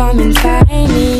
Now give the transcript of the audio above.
come and find me.